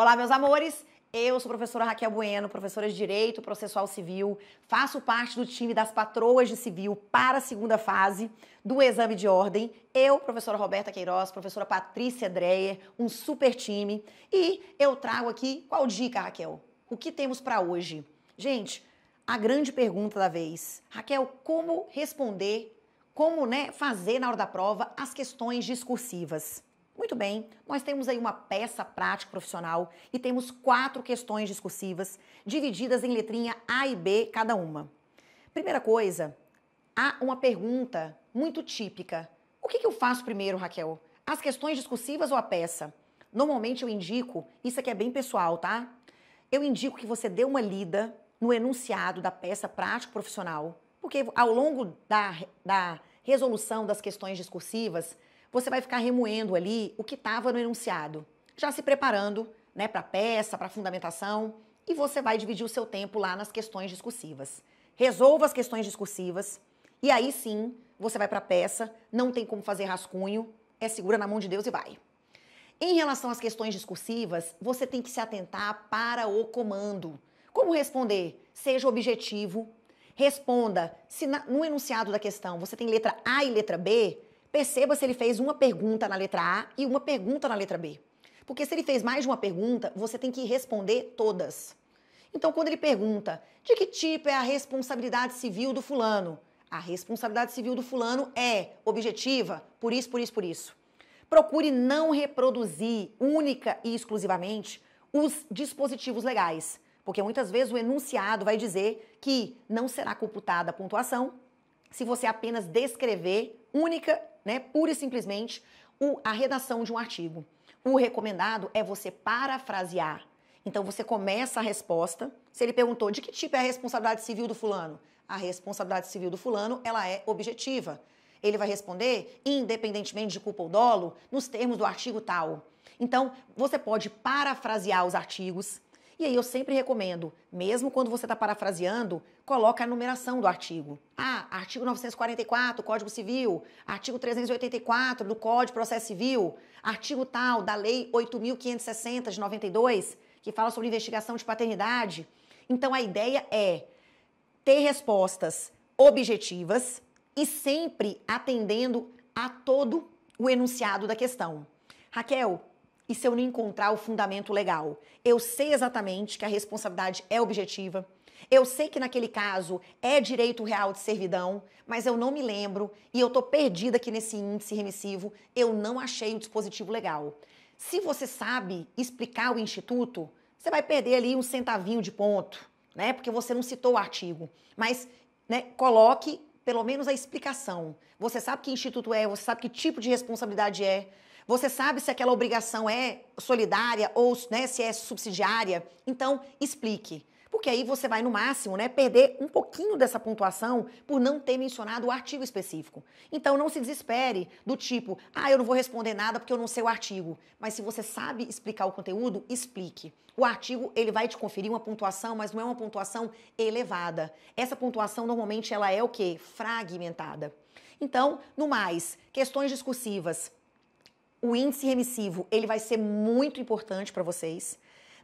Olá, meus amores! Eu sou professora Raquel Bueno, professora de Direito Processual Civil, faço parte do time das patroas de civil para a segunda fase do exame de ordem. Eu, professora Roberta Queiroz, professora Patrícia Dreyer, um super time. E eu trago aqui qual dica, Raquel? O que temos para hoje? Gente, a grande pergunta da vez. Raquel, como responder, como né, fazer na hora da prova as questões discursivas? Muito bem, nós temos aí uma peça prática profissional e temos quatro questões discursivas divididas em letrinha A e B cada uma. Primeira coisa, há uma pergunta muito típica. O que, que eu faço primeiro, Raquel? As questões discursivas ou a peça? Normalmente eu indico, isso aqui é bem pessoal, tá? Eu indico que você dê uma lida no enunciado da peça prática profissional, porque ao longo da, da resolução das questões discursivas, você vai ficar remoendo ali o que estava no enunciado, já se preparando né, para a peça, para a fundamentação, e você vai dividir o seu tempo lá nas questões discursivas. Resolva as questões discursivas, e aí sim você vai para a peça, não tem como fazer rascunho, é segura na mão de Deus e vai. Em relação às questões discursivas, você tem que se atentar para o comando. Como responder? Seja objetivo. Responda. Se no enunciado da questão você tem letra A e letra B, Perceba se ele fez uma pergunta na letra A e uma pergunta na letra B. Porque se ele fez mais de uma pergunta, você tem que responder todas. Então, quando ele pergunta de que tipo é a responsabilidade civil do fulano, a responsabilidade civil do fulano é objetiva, por isso, por isso, por isso. Procure não reproduzir única e exclusivamente os dispositivos legais, porque muitas vezes o enunciado vai dizer que não será computada a pontuação se você apenas descrever única né, pura e simplesmente o, a redação de um artigo. O recomendado é você parafrasear. Então você começa a resposta. Se ele perguntou de que tipo é a responsabilidade civil do fulano, a responsabilidade civil do fulano ela é objetiva. Ele vai responder independentemente de culpa ou dolo nos termos do artigo tal. Então você pode parafrasear os artigos e aí eu sempre recomendo, mesmo quando você está parafraseando, coloca a numeração do artigo. Ah, artigo 944, Código Civil, artigo 384 do Código de Processo Civil, artigo tal da Lei 8.560 de 92, que fala sobre investigação de paternidade. Então a ideia é ter respostas objetivas e sempre atendendo a todo o enunciado da questão. Raquel, e se eu não encontrar o fundamento legal? Eu sei exatamente que a responsabilidade é objetiva. Eu sei que naquele caso é direito real de servidão, mas eu não me lembro e eu tô perdida aqui nesse índice remissivo, eu não achei o dispositivo legal. Se você sabe explicar o instituto, você vai perder ali um centavinho de ponto, né? Porque você não citou o artigo. Mas, né, coloque pelo menos a explicação. Você sabe que instituto é, você sabe que tipo de responsabilidade é. Você sabe se aquela obrigação é solidária ou né, se é subsidiária? Então, explique. Porque aí você vai, no máximo, né, perder um pouquinho dessa pontuação por não ter mencionado o artigo específico. Então não se desespere do tipo, ah, eu não vou responder nada porque eu não sei o artigo. Mas se você sabe explicar o conteúdo, explique. O artigo, ele vai te conferir uma pontuação, mas não é uma pontuação elevada. Essa pontuação, normalmente, ela é o quê? Fragmentada. Então, no mais, questões discursivas o índice remissivo ele vai ser muito importante para vocês.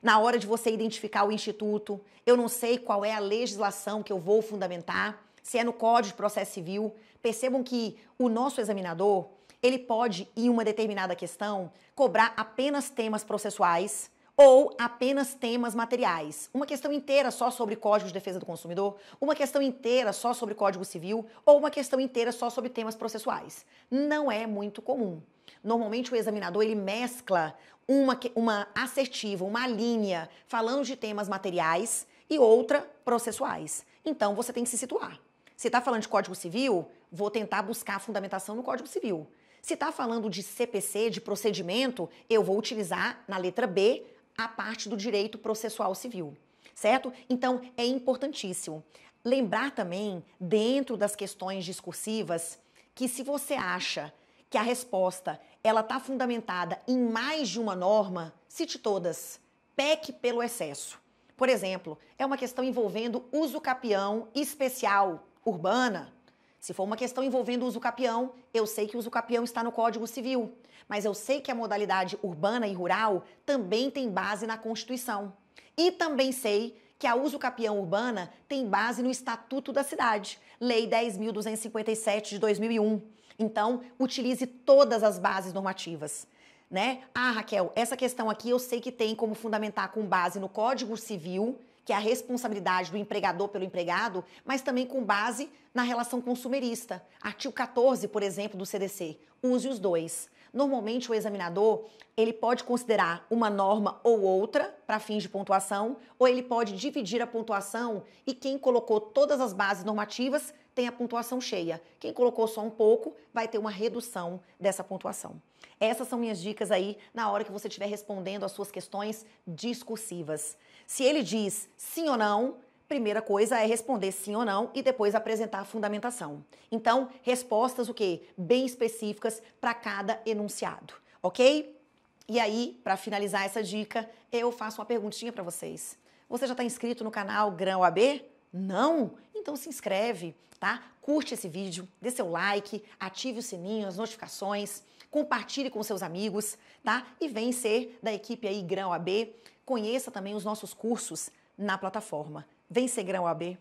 Na hora de você identificar o instituto, eu não sei qual é a legislação que eu vou fundamentar, se é no Código de Processo Civil. Percebam que o nosso examinador, ele pode, em uma determinada questão, cobrar apenas temas processuais ou apenas temas materiais. Uma questão inteira só sobre Código de Defesa do Consumidor, uma questão inteira só sobre Código Civil ou uma questão inteira só sobre temas processuais. Não é muito comum. Normalmente o examinador ele mescla uma, uma assertiva, uma linha falando de temas materiais e outra processuais. Então você tem que se situar. Se está falando de Código Civil, vou tentar buscar a fundamentação no Código Civil. Se está falando de CPC, de procedimento, eu vou utilizar na letra B a parte do direito processual civil, certo? Então é importantíssimo lembrar também, dentro das questões discursivas, que se você acha que a resposta ela está fundamentada em mais de uma norma, cite todas. Peque pelo excesso. Por exemplo, é uma questão envolvendo uso capião especial urbana. Se for uma questão envolvendo uso capião, eu sei que o uso capião está no Código Civil, mas eu sei que a modalidade urbana e rural também tem base na Constituição. E também sei que a uso capião urbana tem base no Estatuto da Cidade, Lei 10.257 de 2001. Então, utilize todas as bases normativas. Né? Ah, Raquel, essa questão aqui eu sei que tem como fundamentar com base no Código Civil que é a responsabilidade do empregador pelo empregado, mas também com base na relação consumerista. Artigo 14, por exemplo, do CDC. Use os dois. Normalmente o examinador, ele pode considerar uma norma ou outra para fins de pontuação, ou ele pode dividir a pontuação e quem colocou todas as bases normativas tem a pontuação cheia. Quem colocou só um pouco vai ter uma redução dessa pontuação. Essas são minhas dicas aí na hora que você estiver respondendo as suas questões discursivas. Se ele diz sim ou não, primeira coisa é responder sim ou não e depois apresentar a fundamentação. Então, respostas o quê? Bem específicas para cada enunciado, ok? E aí, para finalizar essa dica, eu faço uma perguntinha para vocês. Você já está inscrito no canal Grão AB? Não? Então se inscreve, tá? Curte esse vídeo, dê seu like, ative o sininho, as notificações, compartilhe com seus amigos, tá? E vem ser da equipe aí Grão AB. Conheça também os nossos cursos na plataforma. Vem ser Grão AB.